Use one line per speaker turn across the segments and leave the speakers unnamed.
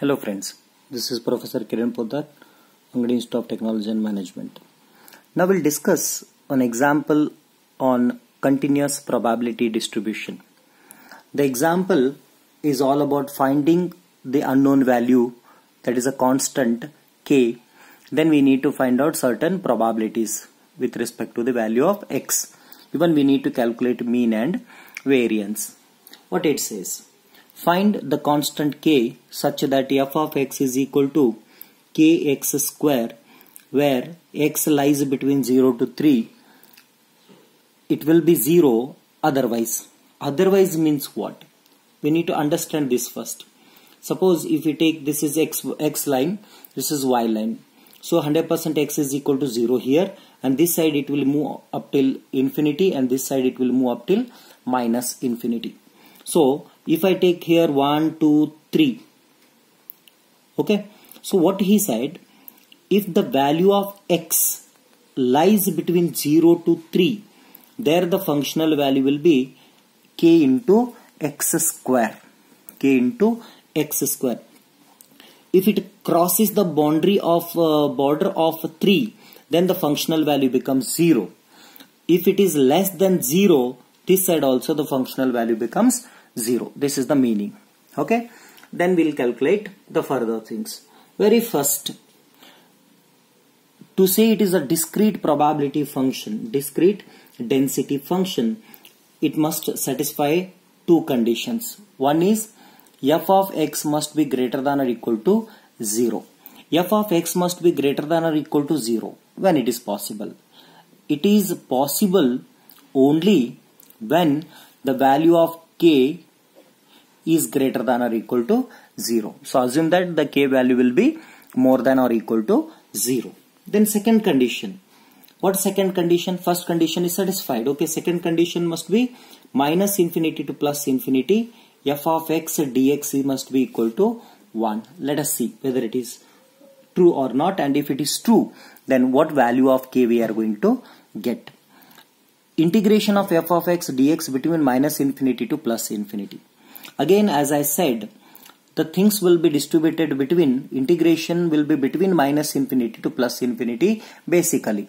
Hello friends, this is Professor Kiran Potadar, Angadi Institute of Technology and Management. Now we'll discuss an example on continuous probability distribution. The example is all about finding the unknown value that is a constant k. Then we need to find out certain probabilities with respect to the value of x. Even we need to calculate mean and variance. What it says? Find the constant k such that f of x is equal to kx square where x lies between 0 to 3. It will be 0 otherwise. Otherwise means what? We need to understand this first. Suppose if we take this is x, x line, this is y line. So 100% x is equal to 0 here and this side it will move up till infinity and this side it will move up till minus infinity. So if I take here 1, 2, 3. Okay. So what he said, if the value of x lies between 0 to 3, there the functional value will be k into x square. k into x square. If it crosses the boundary of uh, border of 3, then the functional value becomes 0. If it is less than 0, this side also the functional value becomes 0 this is the meaning. Okay? Then we'll calculate the further things. Very first to say it is a discrete probability function discrete density function it must satisfy two conditions. One is f of x must be greater than or equal to 0 f of x must be greater than or equal to 0 when it is possible. It is possible only when the value of k is greater than or equal to 0. So assume that the k value will be more than or equal to 0. Then second condition. What second condition? First condition is satisfied. Okay, second condition must be minus infinity to plus infinity. f of x dx must be equal to 1. Let us see whether it is true or not and if it is true then what value of k we are going to get. Integration of f of x dx between minus infinity to plus infinity. Again, as I said, the things will be distributed between, integration will be between minus infinity to plus infinity basically.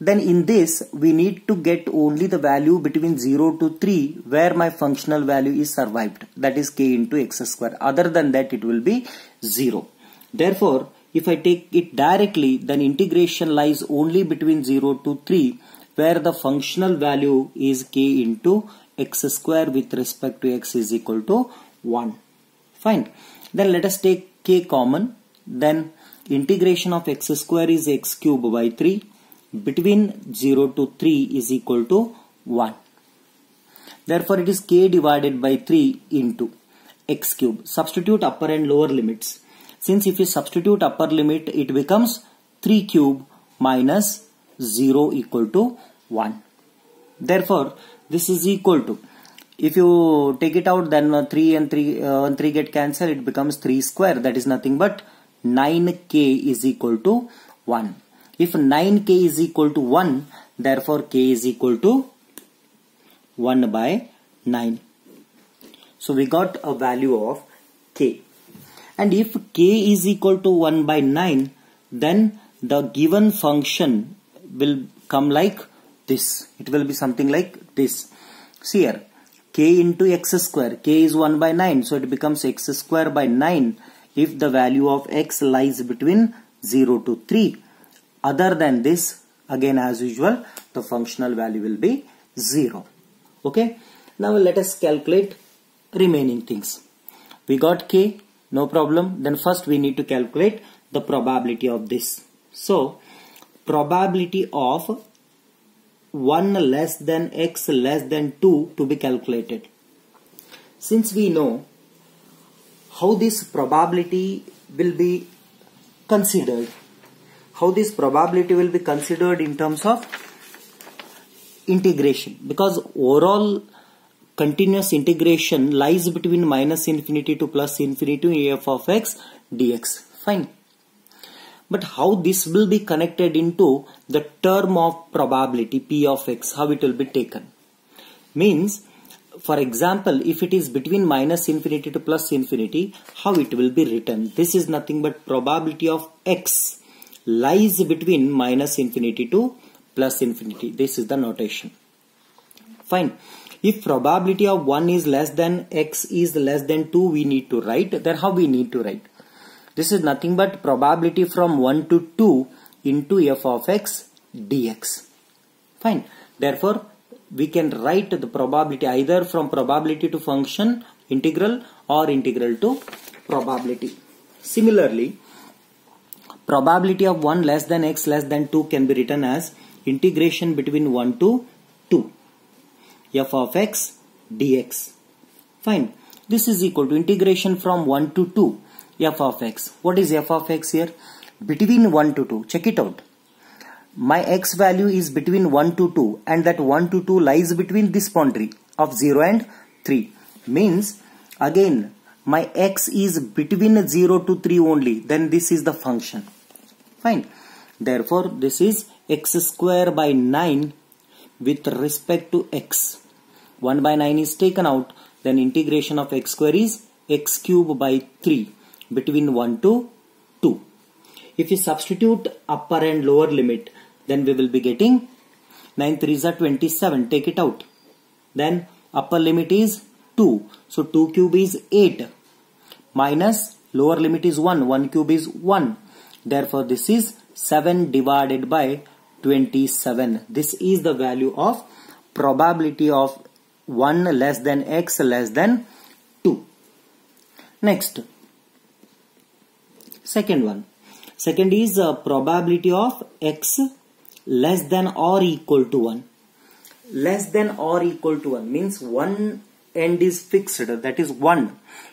Then in this, we need to get only the value between 0 to 3 where my functional value is survived. That is k into x square. Other than that, it will be 0. Therefore, if I take it directly, then integration lies only between 0 to 3 where the functional value is k into x square with respect to x is equal to 1 fine. Then let us take k common. Then integration of x square is x cube by 3 between 0 to 3 is equal to 1 therefore it is k divided by 3 into x cube. Substitute upper and lower limits. Since if you substitute upper limit it becomes 3 cube minus 0 equal to 1 therefore this is equal to if you take it out then uh, 3 and 3 uh, and 3 get cancelled it becomes 3 square. That is nothing but 9k is equal to 1 if 9k is equal to 1 therefore k is equal to 1 by 9 so we got a value of k. And if k is equal to 1 by 9 then the given function will come like this. It will be something like this. See here k into x square k is 1 by 9 so it becomes x square by 9 if the value of x lies between 0 to 3 other than this again as usual the functional value will be 0 okay? Now let us calculate remaining things. We got k no problem. Then first we need to calculate the probability of this. So probability of 1 less than x less than 2 to be calculated. Since we know how this probability will be considered, how this probability will be considered in terms of integration because overall continuous integration lies between minus infinity to plus infinity f of x dx. Fine. But how this will be connected into the term of probability p of x, how it will be taken. Means for example, if it is between minus infinity to plus infinity, how it will be written? This is nothing but probability of x lies between minus infinity to plus infinity. This is the notation. Fine. If probability of 1 is less than x is less than 2, we need to write. Then how we need to write? This is nothing but probability from 1 to 2 into f of x dx. Fine. Therefore, we can write the probability either from probability to function integral or integral to probability. Similarly, probability of 1 less than x less than 2 can be written as integration between 1 to 2 f of x dx. Fine. This is equal to integration from 1 to 2 f of x. What is f of x here? Between 1 to 2. Check it out. My x value is between 1 to 2 and that 1 to 2 lies between this boundary of 0 and 3 means again my x is between 0 to 3 only. Then this is the function. Fine. Therefore this is x square by 9 with respect to x. 1 by 9 is taken out. Then integration of x square is x cube by 3 between 1 to 2 if you substitute upper and lower limit then we will be getting 9 3s are 27 take it out. Then upper limit is 2 so 2 cube is 8 minus lower limit is 1 1 cube is 1 therefore this is 7 divided by 27 this is the value of probability of 1 less than x less than 2 next second one. Second is uh, probability of x less than or equal to 1 less than or equal to 1 means one end is fixed that is 1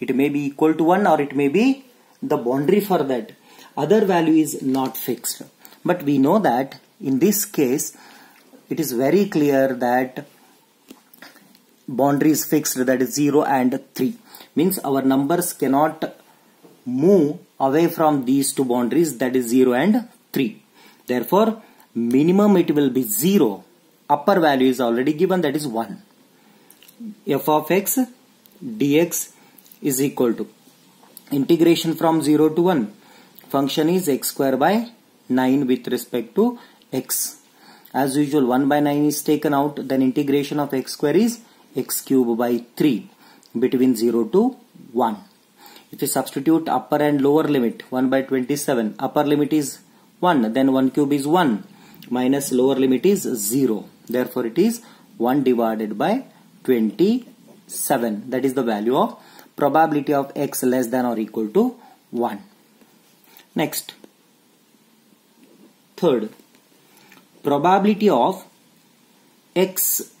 it may be equal to 1 or it may be the boundary for that. Other value is not fixed. But we know that in this case it is very clear that boundary is fixed that is 0 and 3 means our numbers cannot move away from these two boundaries that is 0 and 3 therefore minimum it will be 0 upper value is already given that is 1 f of x dx is equal to integration from 0 to 1 function is x square by 9 with respect to x. As usual 1 by 9 is taken out then integration of x square is x cube by 3 between 0 to 1 if you substitute upper and lower limit 1 by 27 upper limit is 1 then 1 cube is 1 minus lower limit is 0 therefore it is 1 divided by 27 that is the value of probability of x less than or equal to 1 next. Third. Probability of x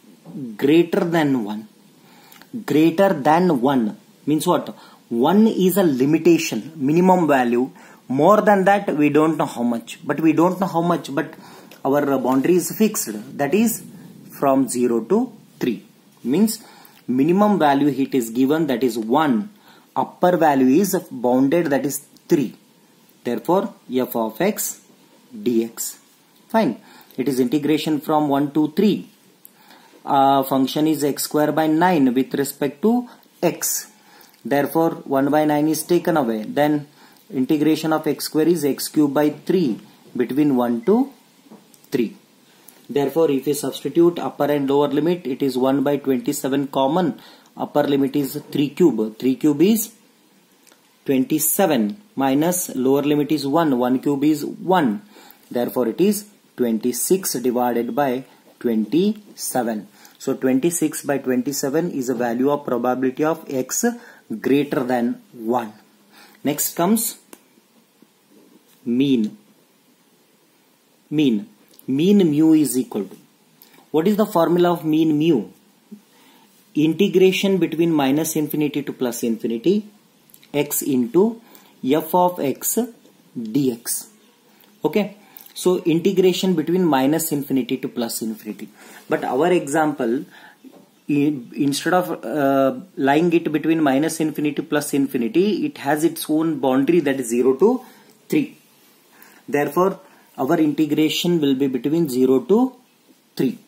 greater than 1 greater than 1 means what 1 is a limitation minimum value. More than that we don't know how much. But we don't know how much but our boundary is fixed. That is from 0 to 3 means minimum value it is given that is 1 upper value is bounded that is 3 therefore f of x dx. Fine. It is integration from 1 to 3 uh, function is x square by 9 with respect to x therefore 1 by 9 is taken away then integration of x square is x cube by 3 between 1 to 3. Therefore, if we substitute upper and lower limit, it is 1 by 27 common. Upper limit is 3 cube. 3 cube is 27 minus lower limit is 1. 1 cube is 1. Therefore, it is 26 divided by 27. So, 26 by 27 is a value of probability of x greater than 1. Next comes mean. Mean. Mean mu is equal to. What is the formula of mean mu? Integration between minus infinity to plus infinity. X into f of x dx. Okay? So integration between minus infinity to plus infinity. But our example instead of uh, lying it between minus infinity plus infinity it has its own boundary that is 0 to 3 therefore our integration will be between 0 to 3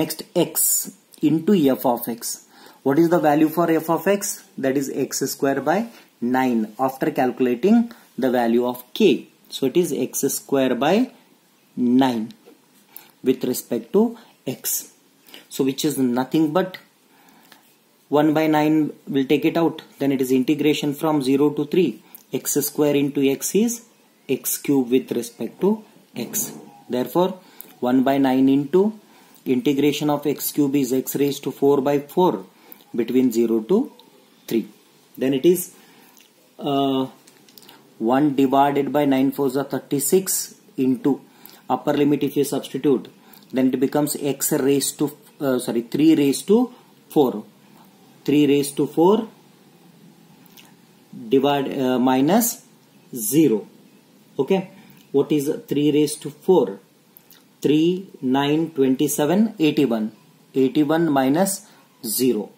next x into f of x What is the value for f of x? That is x square by 9 after calculating the value of k. So it is x square by 9 with respect to x. So which is nothing but 1 by 9 will take it out. Then it is integration from 0 to 3. x square into x is x cube with respect to x. Therefore 1 by 9 into integration of x cube is x raised to 4 by 4 between 0 to 3. Then it is uh, 1 divided by 9 4 are 36 into upper limit if you substitute then it becomes x raised to uh, sorry 3 raised to 4 3 raised to 4 divide uh, minus 0 okay? What is 3 raised to 4 3 9 27 81 81 minus 0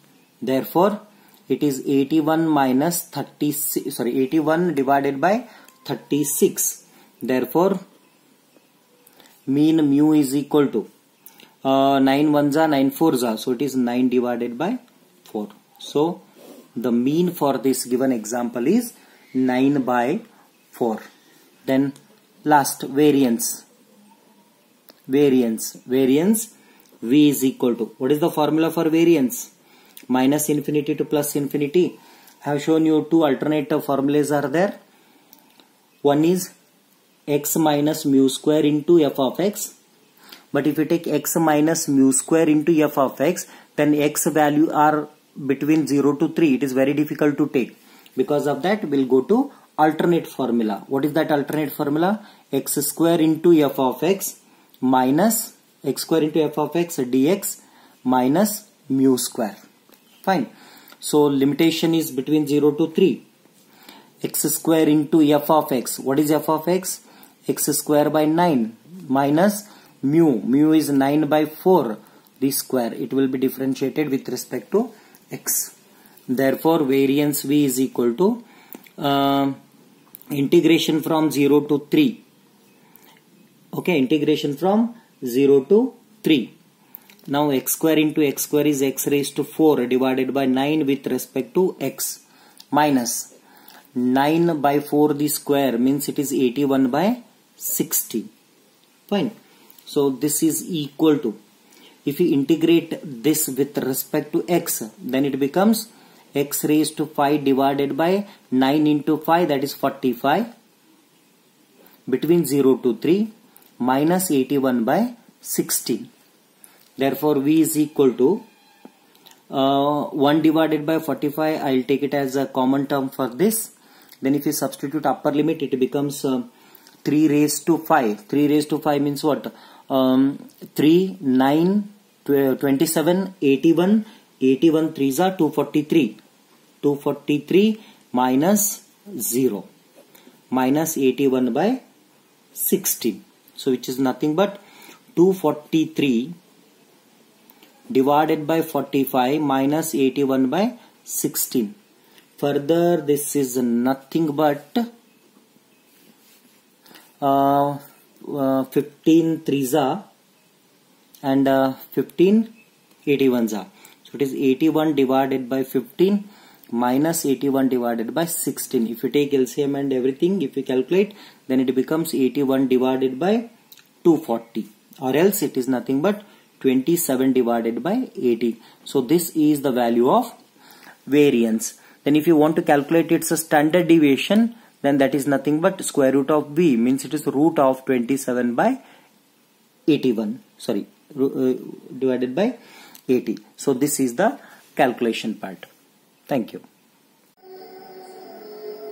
therefore it is 81 minus 36 sorry 81 divided by 36 therefore mean mu is equal to uh, 9 ones are 9 fours are so it is 9 divided by 4 so the mean for this given example is 9 by 4 then last variance. Variance. Variance v is equal to. What is the formula for variance? Minus infinity to plus infinity. I have shown you two alternate formulas are there. One is x minus mu square into f of x but if you take x minus mu square into f of x then x value are between 0 to 3 it is very difficult to take. Because of that we'll go to alternate formula. What is that alternate formula? X square into f of x minus x square into f of x dx minus mu square. Fine. So limitation is between 0 to 3 x square into f of x. What is f of x? X square by 9 minus mu. Mu is 9 by 4 the square. It will be differentiated with respect to x. Therefore variance v is equal to uh, integration from 0 to 3 okay integration from 0 to 3 now x square into x square is x raised to 4 divided by 9 with respect to x minus 9 by 4 the square means it is 81 by 60 fine so this is equal to if you integrate this with respect to x then it becomes x raised to 5 divided by 9 into 5 that is 45 between 0 to 3 minus 81 by 16 therefore v is equal to uh, 1 divided by 45 I'll take it as a common term for this. Then if you substitute upper limit it becomes uh, 3 raised to 5 3 raised to 5 means what um, 3 9 27 81 81 3s are 243 243 minus 0 minus 81 by 16 so which is nothing but 243 divided by 45 minus 81 by 16 further this is nothing but uh, uh, 15 threes and uh, 15 81s are. So it is 81 divided by 15 minus 81 divided by 16 if you take LCM and everything if you calculate then it becomes 81 divided by 240 or else it is nothing but 27 divided by 80 so this is the value of variance. Then if you want to calculate its a standard deviation then that is nothing but square root of v means it is root of 27 by 81 sorry uh, divided by 80 so this is the calculation part. Thank you